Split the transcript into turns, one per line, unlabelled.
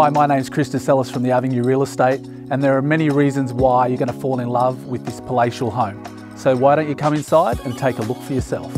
Hi, my name is Chris DeSellis from the Avenue Real Estate and there are many reasons why you're going to fall in love with this palatial home. So why don't you come inside and take a look for yourself.